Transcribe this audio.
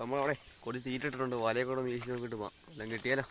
നമ്മളവിടെ കൊടി തീറ്റിട്ടിട്ടുണ്ട് വലയെ കൂടെ ഒന്ന് വീശി നോക്കിയിട്ട് പോവാം എല്ലാം കിട്ടിയാലോ?